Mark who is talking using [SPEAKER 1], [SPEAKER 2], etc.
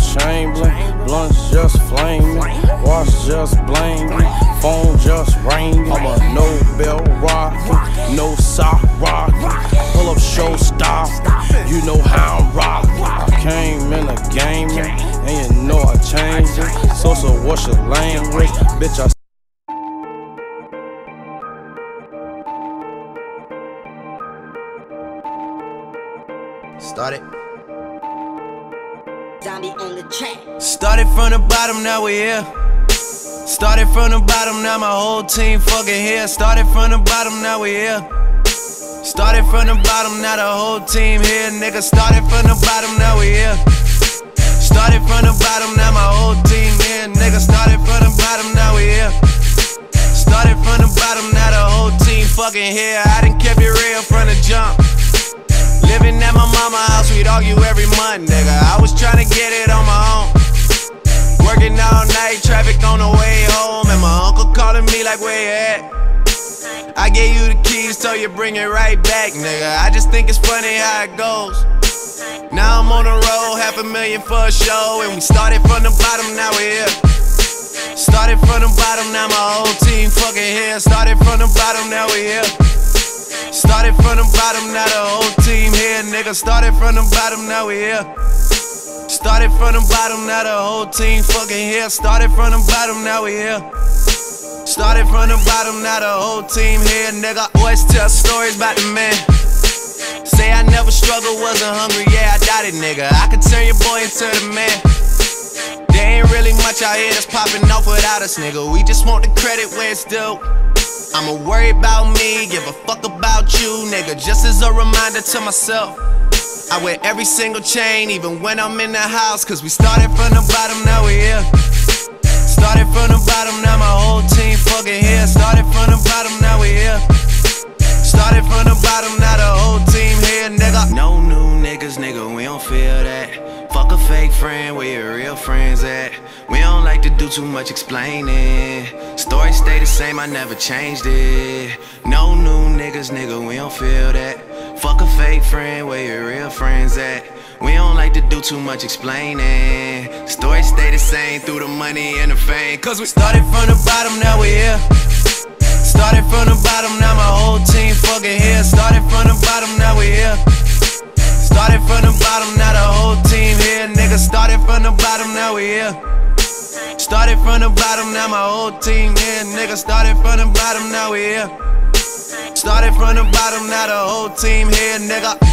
[SPEAKER 1] chambling, blunts just flaming, watch just blaming, phone just ringing. I'm a Nobel rockin', no sock rockin', pull up show stop. You know how I'm rockin'. I came in the game, and you know I changed it. So so what's your language, bitch? I
[SPEAKER 2] Started. Started from the bottom, now we here. Started from the bottom, now my whole team fucking here. Started from the bottom, now we here. Started from the bottom, now the whole team here. Nigga, started from the bottom, now we here. Started from the bottom, now my whole team here. Nigga, started from the bottom, now we here. Started from the bottom, now the whole team fucking here. Living my house, we'd argue every month, nigga. I was trying to get it on my own. Working all night, traffic on the way home, and my uncle calling me like, where you at? I gave you the keys, told you bring it right back, nigga. I just think it's funny how it goes. Now I'm on the road, half a million for a show, and we started from the bottom, now we're here. Started from the bottom, now my whole team fucking here. Started from the bottom, now we here. Started from the bottom, now the whole nigga. Started from the bottom, now we here. Started from the bottom, now the whole team fucking here. Started from the bottom, now we here. Started from the bottom, now the whole team here, nigga. Always tell stories about the man. Say I never struggled, wasn't hungry, yeah, I doubt it, nigga. I could turn your boy into the man. There ain't really much out here that's popping off without us, nigga. We just want the credit where it's due. I'ma worry about me, give a fuck about you, nigga. Just as a reminder to myself. I wear every single chain, even when I'm in the house. Cause we started from the bottom, now we here. Started from the bottom, now my whole team fucking here. Started from the bottom, now we here. Started from the bottom, now the whole team here, nigga. No new niggas, nigga, we don't feel that. Fuck a fake friend, where your real friends at? We don't like to do too much explaining. Stay the same, I never changed it. No new niggas, nigga, we don't feel that. Fuck a fake friend, where your real friends at? We don't like to do too much explaining. Story stay the same through the money and the fame. Cause we started from the bottom, now we here. Started from the bottom, now my whole team fucking here. Started from the bottom, now we here. Started from the bottom, now the whole team here. Nigga, started from the bottom, now we here. Started from the bottom, now my whole team here. Nigga, started from the bottom, now we here. Started from the bottom, now the whole team here, nigga.